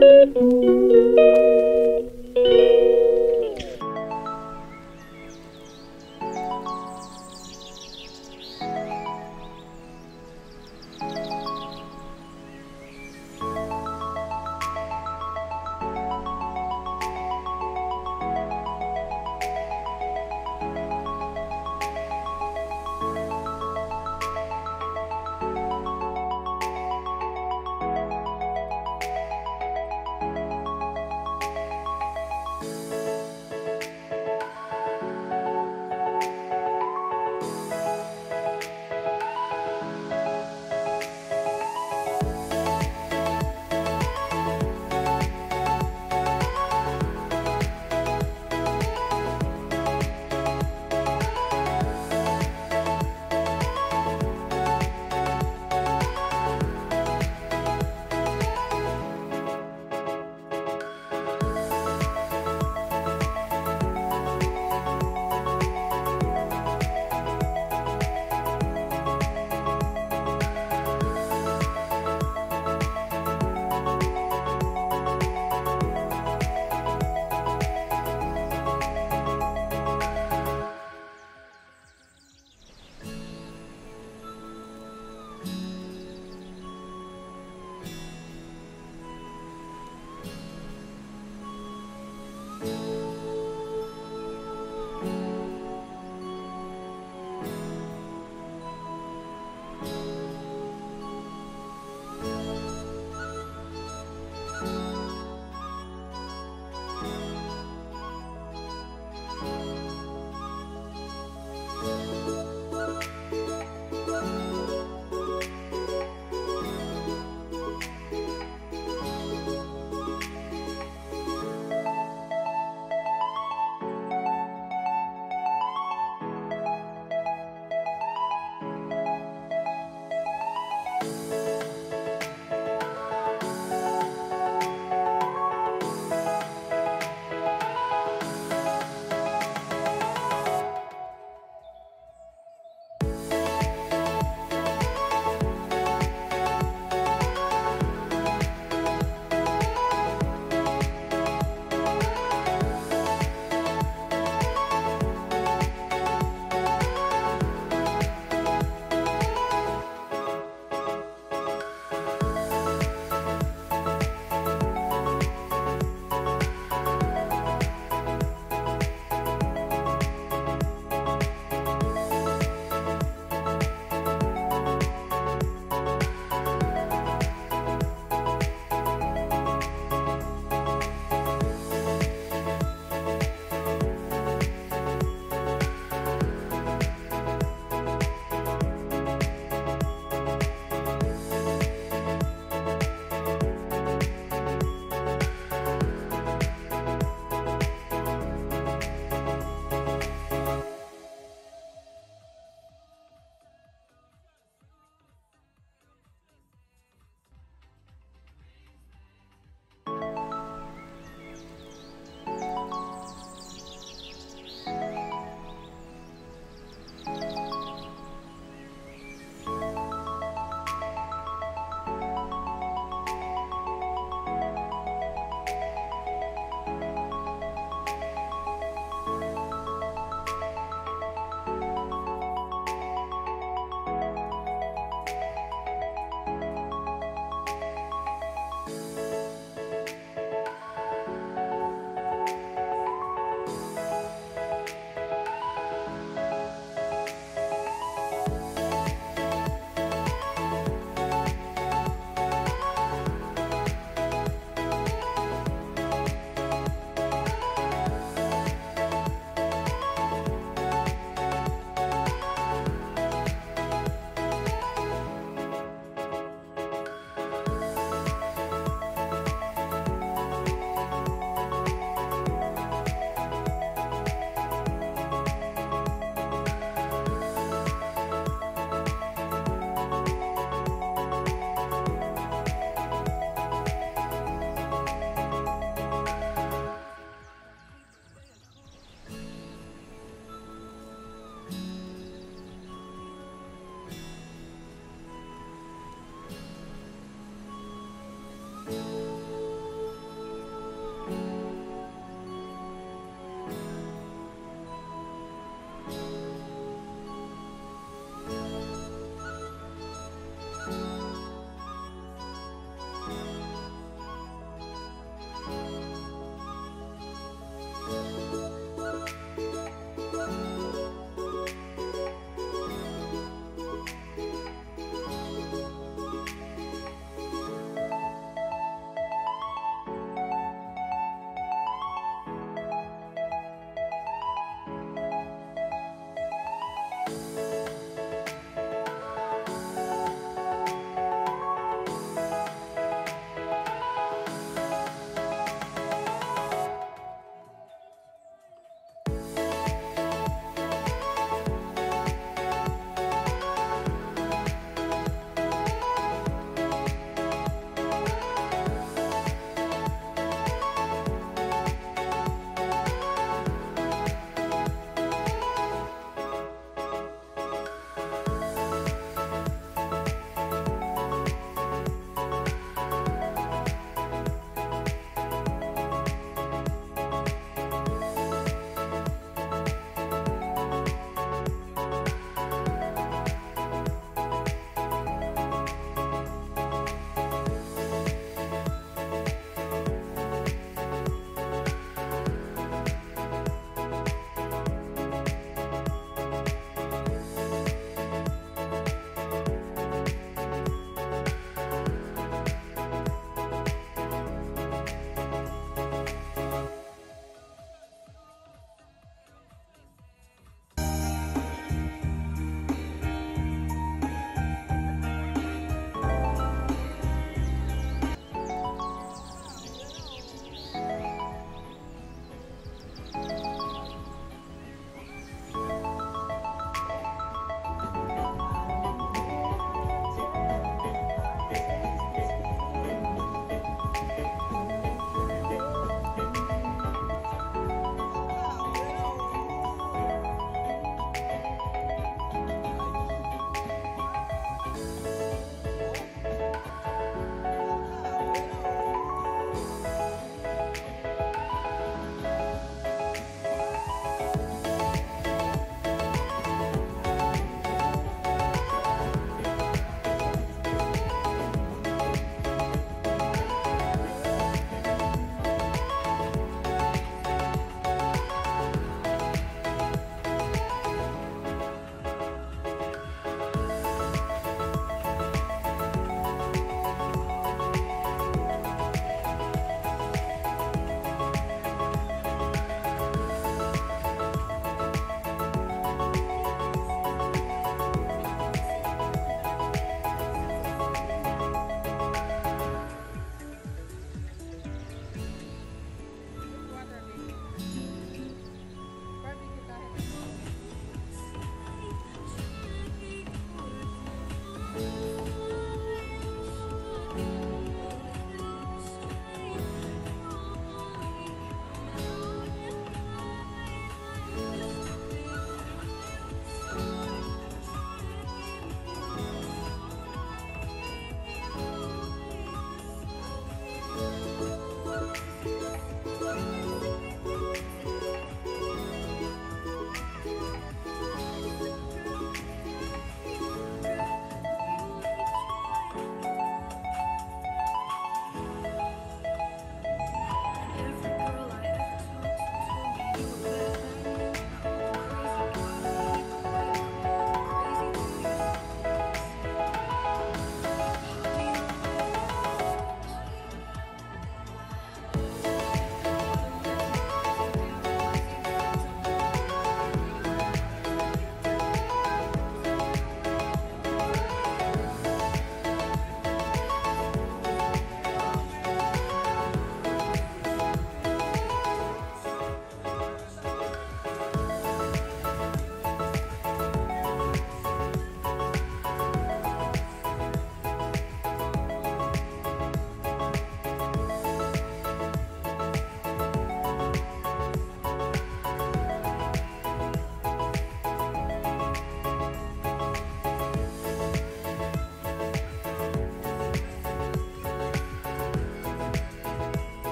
Música